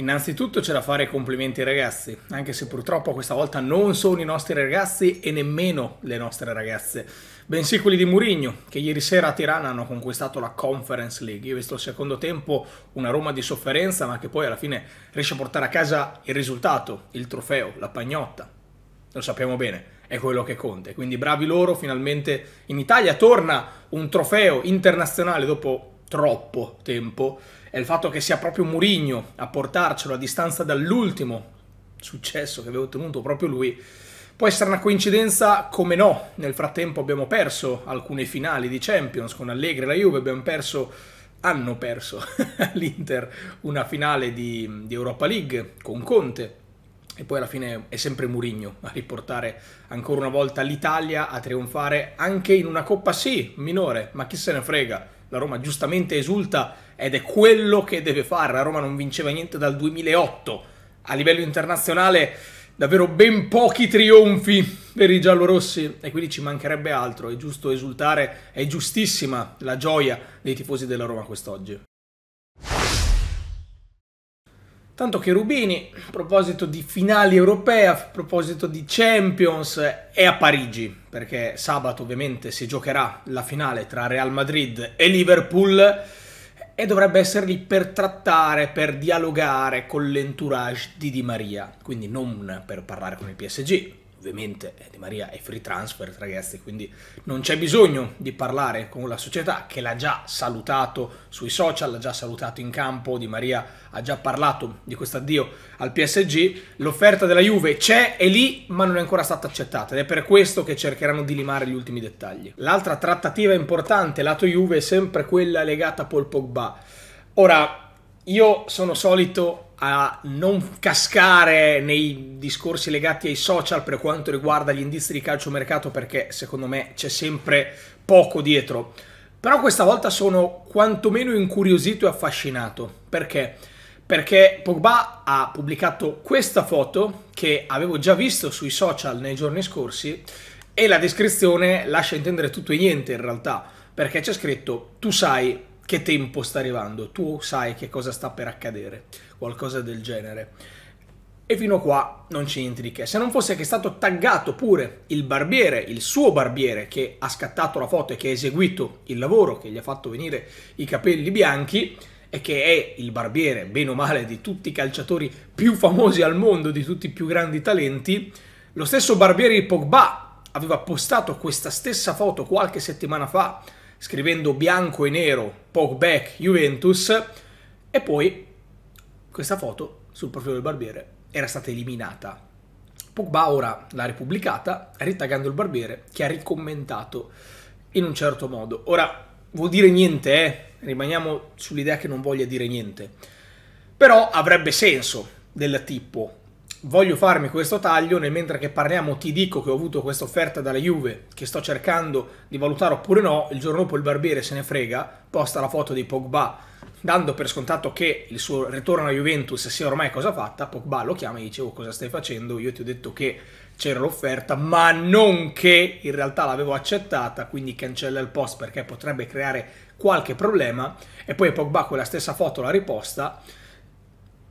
Innanzitutto c'è da fare complimenti ai ragazzi, anche se purtroppo questa volta non sono i nostri ragazzi e nemmeno le nostre ragazze, bensì quelli di Murigno, che ieri sera a Tirana hanno conquistato la Conference League. Io ho visto il secondo tempo una Roma di sofferenza, ma che poi alla fine riesce a portare a casa il risultato, il trofeo, la pagnotta. Lo sappiamo bene, è quello che conta. Quindi bravi loro, finalmente in Italia torna un trofeo internazionale dopo troppo tempo è il fatto che sia proprio Murigno a portarcelo a distanza dall'ultimo successo che aveva ottenuto proprio lui. Può essere una coincidenza come no, nel frattempo abbiamo perso alcune finali di Champions con Allegri e la Juve, abbiamo perso, hanno perso l'Inter una finale di, di Europa League con Conte, e poi alla fine è sempre Murigno a riportare ancora una volta l'Italia a trionfare anche in una coppa sì, minore, ma chi se ne frega. La Roma giustamente esulta ed è quello che deve fare. La Roma non vinceva niente dal 2008. A livello internazionale davvero ben pochi trionfi per i giallorossi e quindi ci mancherebbe altro. È giusto esultare, è giustissima la gioia dei tifosi della Roma quest'oggi. Tanto che Rubini, a proposito di finali europee, a proposito di Champions, è a Parigi, perché sabato ovviamente si giocherà la finale tra Real Madrid e Liverpool e dovrebbe essere lì per trattare, per dialogare con l'entourage di Di Maria, quindi non per parlare con il PSG, ovviamente eh, Di Maria è free transfer ragazzi quindi non c'è bisogno di parlare con la società che l'ha già salutato sui social l'ha già salutato in campo Di Maria ha già parlato di questo addio al PSG l'offerta della Juve c'è è lì ma non è ancora stata accettata ed è per questo che cercheranno di limare gli ultimi dettagli. L'altra trattativa importante lato Juve è sempre quella legata a Paul Pogba. Ora io sono solito a non cascare nei discorsi legati ai social per quanto riguarda gli indizi di calciomercato perché secondo me c'è sempre poco dietro. Però questa volta sono quantomeno incuriosito e affascinato. Perché? Perché Pogba ha pubblicato questa foto che avevo già visto sui social nei giorni scorsi e la descrizione lascia intendere tutto e niente in realtà. Perché c'è scritto tu sai che tempo sta arrivando, tu sai che cosa sta per accadere, qualcosa del genere. E fino a qua non c'è niente di che. Se non fosse che è stato taggato pure il barbiere, il suo barbiere, che ha scattato la foto e che ha eseguito il lavoro, che gli ha fatto venire i capelli bianchi, e che è il barbiere, bene o male, di tutti i calciatori più famosi al mondo, di tutti i più grandi talenti, lo stesso barbiere di Pogba aveva postato questa stessa foto qualche settimana fa scrivendo bianco e nero Pogback Juventus e poi questa foto sul profilo del barbiere era stata eliminata. Pogba ora l'ha ripubblicata ritaggando il barbiere che ha ricommentato in un certo modo. Ora vuol dire niente, eh? rimaniamo sull'idea che non voglia dire niente. Però avrebbe senso del tipo voglio farmi questo taglio, nel mentre che parliamo ti dico che ho avuto questa offerta dalla Juve, che sto cercando di valutare oppure no, il giorno dopo il barbiere se ne frega, posta la foto di Pogba, dando per scontato che il suo ritorno alla Juventus sia ormai cosa fatta, Pogba lo chiama e dice oh, cosa stai facendo, io ti ho detto che c'era l'offerta, ma non che in realtà l'avevo accettata, quindi cancella il post perché potrebbe creare qualche problema, e poi Pogba quella stessa foto la riposta,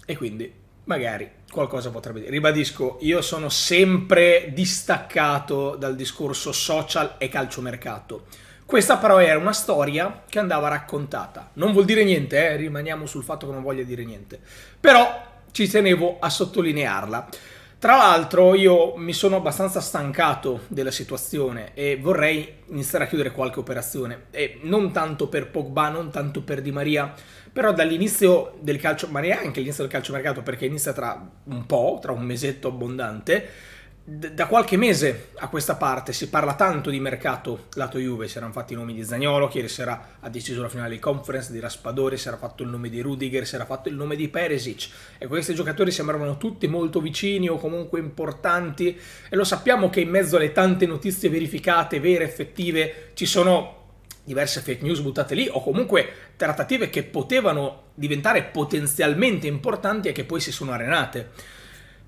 e quindi magari qualcosa potrebbe dire. Ribadisco, io sono sempre distaccato dal discorso social e calciomercato. Questa però era una storia che andava raccontata. Non vuol dire niente, eh? rimaniamo sul fatto che non voglia dire niente. Però ci tenevo a sottolinearla. Tra l'altro io mi sono abbastanza stancato della situazione e vorrei iniziare a chiudere qualche operazione. E non tanto per Pogba, non tanto per Di Maria, però dall'inizio del calcio, ma neanche l'inizio del calciomercato perché inizia tra un po', tra un mesetto abbondante, da qualche mese a questa parte si parla tanto di mercato lato Juve, si erano fatti i nomi di Zagnolo, che ieri sera ha deciso la finale di conference, di Raspadori, si era fatto il nome di Rudiger, si era fatto il nome di Peresic e questi giocatori sembravano tutti molto vicini o comunque importanti e lo sappiamo che in mezzo alle tante notizie verificate, vere, effettive, ci sono diverse fake news buttate lì o comunque trattative che potevano diventare potenzialmente importanti e che poi si sono arenate.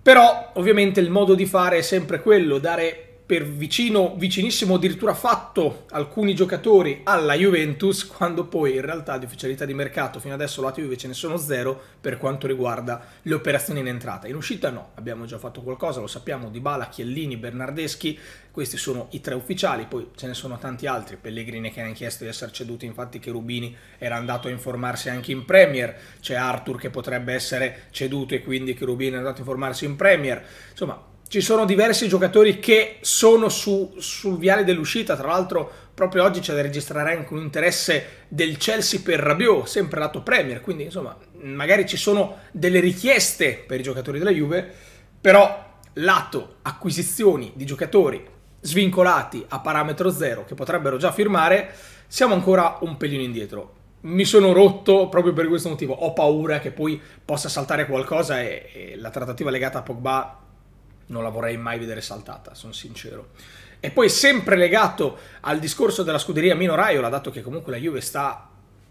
Però ovviamente il modo di fare è sempre quello, dare per vicino, vicinissimo addirittura fatto alcuni giocatori alla Juventus, quando poi in realtà di ufficialità di mercato fino adesso la Juve ce ne sono zero per quanto riguarda le operazioni in entrata. In uscita no, abbiamo già fatto qualcosa, lo sappiamo, Di Bala, Chiellini, Bernardeschi, questi sono i tre ufficiali, poi ce ne sono tanti altri, Pellegrini che hanno chiesto di essere ceduti, infatti che Rubini era andato a informarsi anche in Premier, c'è Arthur che potrebbe essere ceduto e quindi che Rubini è andato a informarsi in Premier, insomma ci sono diversi giocatori che sono su, sul viale dell'uscita, tra l'altro proprio oggi c'è da registrare anche un interesse del Chelsea per Rabiot, sempre lato Premier, quindi insomma magari ci sono delle richieste per i giocatori della Juve, però lato acquisizioni di giocatori svincolati a parametro zero che potrebbero già firmare, siamo ancora un pelino indietro. Mi sono rotto proprio per questo motivo, ho paura che poi possa saltare qualcosa e, e la trattativa legata a Pogba non la vorrei mai vedere saltata, sono sincero. E poi sempre legato al discorso della scuderia Mino Raiola, dato che comunque la Juve sta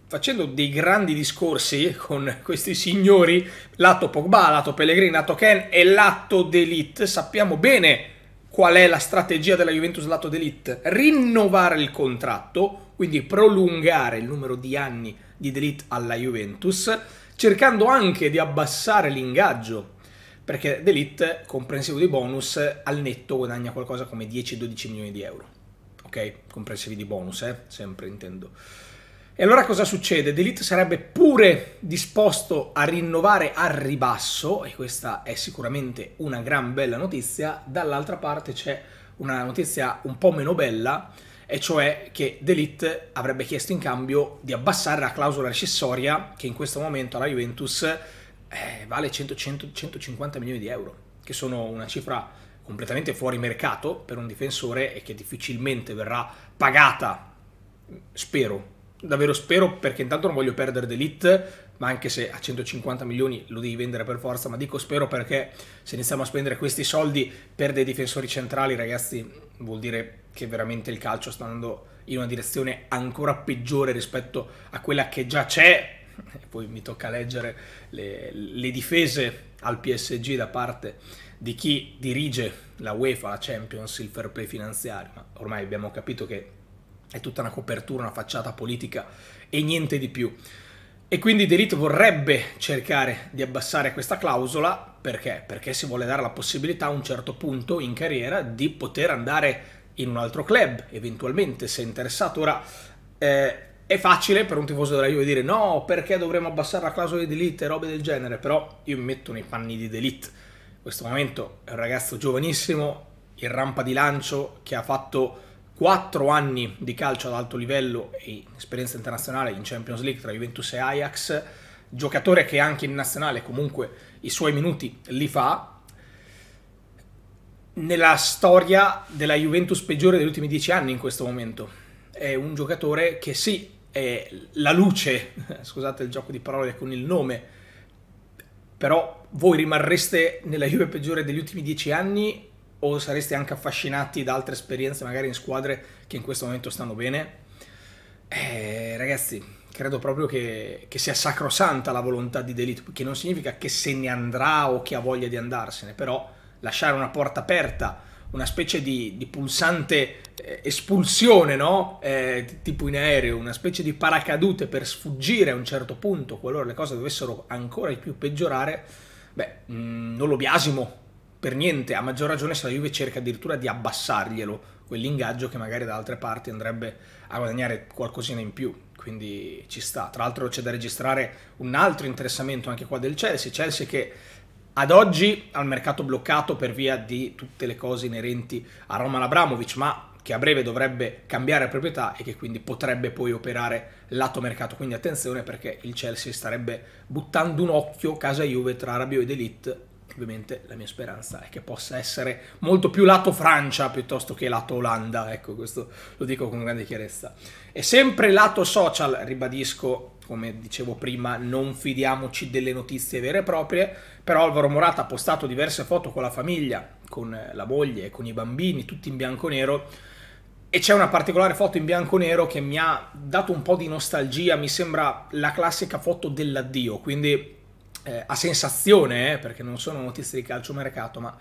facendo dei grandi discorsi con questi signori, lato Pogba, lato Pellegrini, lato Ken e lato D'Elite, sappiamo bene qual è la strategia della Juventus lato D'Elite, rinnovare il contratto, quindi prolungare il numero di anni di D'Elite alla Juventus, cercando anche di abbassare l'ingaggio perché D'Elite, comprensivo di bonus, al netto guadagna qualcosa come 10-12 milioni di euro. Ok? Comprensivi di bonus, eh? Sempre intendo. E allora cosa succede? D'Elite sarebbe pure disposto a rinnovare al ribasso, e questa è sicuramente una gran bella notizia, dall'altra parte c'è una notizia un po' meno bella, e cioè che D'Elite avrebbe chiesto in cambio di abbassare la clausola recessoria che in questo momento alla Juventus eh, vale 100, 100, 150 milioni di euro, che sono una cifra completamente fuori mercato per un difensore e che difficilmente verrà pagata, spero, davvero spero perché intanto non voglio perdere D'Elite, ma anche se a 150 milioni lo devi vendere per forza, ma dico spero perché se iniziamo a spendere questi soldi per dei difensori centrali, ragazzi, vuol dire che veramente il calcio sta andando in una direzione ancora peggiore rispetto a quella che già c'è e poi mi tocca leggere le, le, difese al PSG da parte di chi dirige la UEFA, la Champions, il fair play finanziario, ma ormai abbiamo capito che è tutta una copertura, una facciata politica e niente di più. E quindi Delito vorrebbe cercare di abbassare questa clausola perché? Perché si vuole dare la possibilità a un certo punto in carriera di poter andare in un altro club, eventualmente se interessato. Ora, eh, è facile per un tifoso della Juve dire no, perché dovremmo abbassare la clausola di Delite e robe del genere, però io mi metto nei panni di Delite. In questo momento è un ragazzo giovanissimo, in rampa di lancio, che ha fatto 4 anni di calcio ad alto livello e esperienza internazionale in Champions League tra Juventus e Ajax, giocatore che anche in nazionale comunque i suoi minuti li fa, nella storia della Juventus peggiore degli ultimi 10 anni in questo momento. È un giocatore che sì, è la luce, scusate il gioco di parole con il nome, però voi rimarreste nella Juve peggiore degli ultimi dieci anni o sareste anche affascinati da altre esperienze magari in squadre che in questo momento stanno bene? Eh, ragazzi, credo proprio che, che, sia sacrosanta la volontà di Delito, che non significa che se ne andrà o che ha voglia di andarsene, però lasciare una porta aperta una specie di, di pulsante eh, espulsione, no? Eh, tipo in aereo, una specie di paracadute per sfuggire a un certo punto, qualora le cose dovessero ancora di più peggiorare, beh, mh, mm, non lo biasimo per niente, a maggior ragione se la Juve cerca addirittura di abbassarglielo, quell'ingaggio che magari da altre parti andrebbe a guadagnare qualcosina in più, quindi ci sta. Tra l'altro c'è da registrare un altro interessamento anche qua del Chelsea, Chelsea che ad oggi al mercato bloccato per via di tutte le cose inerenti a Roman Abramovic, ma che a breve dovrebbe cambiare proprietà e che quindi potrebbe poi operare lato mercato. Quindi attenzione perché il Chelsea starebbe buttando un occhio casa Juve tra Rabiot ed Elite. Ovviamente la mia speranza è che possa essere molto più lato Francia piuttosto che lato Olanda, ecco questo lo dico con grande chiarezza. E sempre lato social, ribadisco come dicevo prima, non fidiamoci delle notizie vere e proprie, però Alvaro Morata ha postato diverse foto con la famiglia, con la moglie, con i bambini, tutti in bianco e nero, e c'è una particolare foto in bianco e nero che mi ha dato un po' di nostalgia, mi sembra la classica foto dell'addio, quindi eh, a sensazione, eh, perché non sono notizie di calcio mercato, ma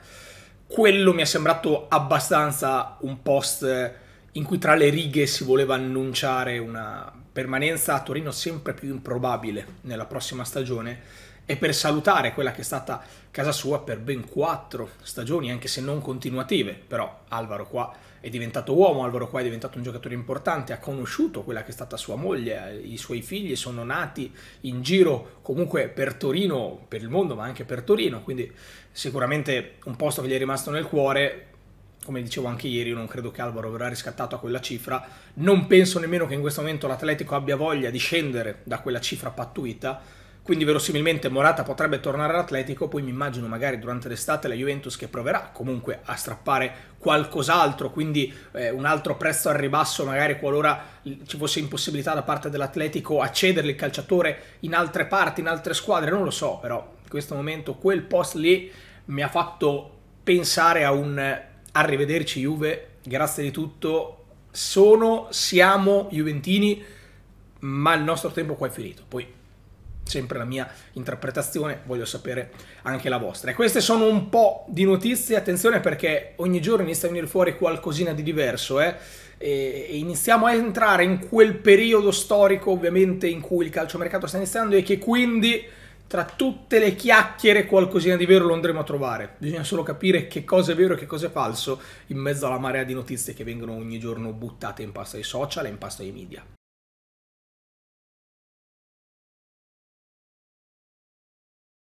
quello mi è sembrato abbastanza un post in cui tra le righe si voleva annunciare una permanenza a Torino sempre più improbabile nella prossima stagione e per salutare quella che è stata casa sua per ben quattro stagioni, anche se non continuative, però Alvaro qua è diventato uomo, Alvaro qua è diventato un giocatore importante, ha conosciuto quella che è stata sua moglie, i suoi figli sono nati in giro comunque per Torino, per il mondo, ma anche per Torino, quindi sicuramente un posto che gli è rimasto nel cuore, come dicevo anche ieri, io non credo che Alvaro verrà riscattato a quella cifra, non penso nemmeno che in questo momento l'Atletico abbia voglia di scendere da quella cifra pattuita, quindi verosimilmente Morata potrebbe tornare all'Atletico, poi mi immagino magari durante l'estate la Juventus che proverà comunque a strappare qualcos'altro, quindi eh, un altro prezzo al ribasso magari qualora ci fosse impossibilità da parte dell'Atletico a cedere il calciatore in altre parti, in altre squadre, non lo so, però in questo momento quel post lì mi ha fatto pensare a un arrivederci Juve, grazie di tutto, sono, siamo Juventini, ma il nostro tempo qua è finito. Poi sempre la mia interpretazione, voglio sapere anche la vostra. E queste sono un po' di notizie, attenzione perché ogni giorno inizia a venire fuori qualcosina di diverso, eh? e iniziamo a entrare in quel periodo storico ovviamente in cui il calciomercato sta iniziando e che quindi tra tutte le chiacchiere qualcosina di vero lo andremo a trovare. Bisogna solo capire che cosa è vero e che cosa è falso in mezzo alla marea di notizie che vengono ogni giorno buttate in pasta ai social e in pasta ai media.